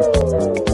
Uhul!